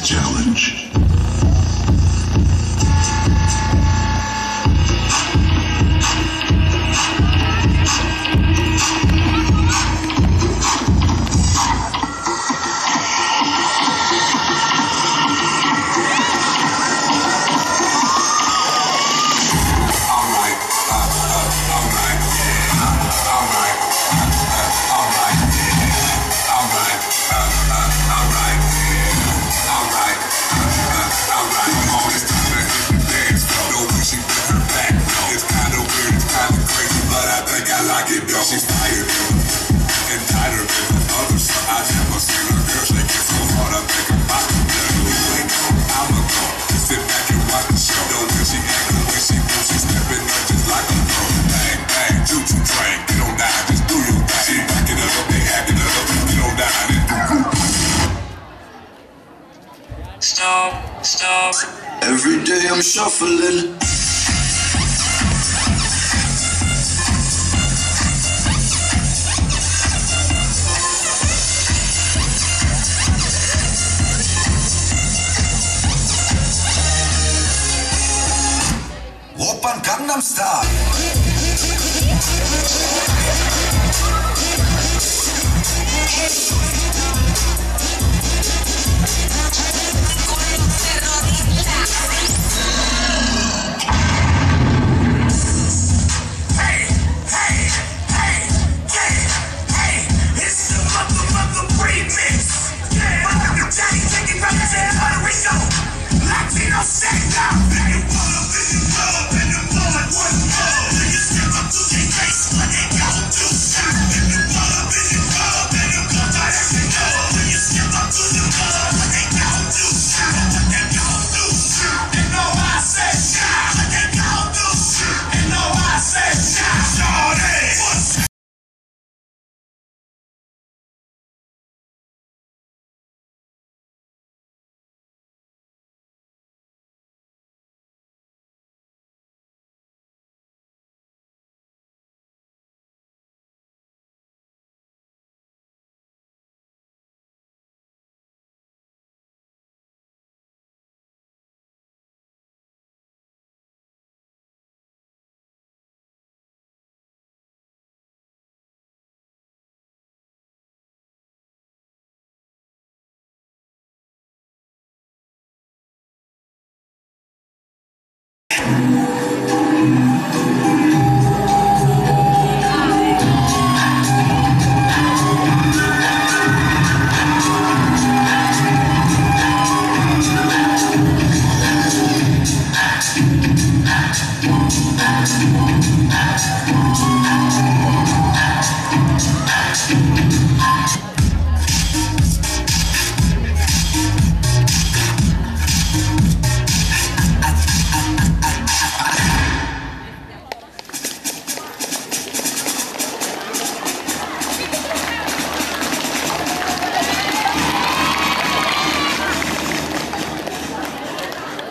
challenge. Stop. Every day I'm shuffling. Gangnam Style. Yeah!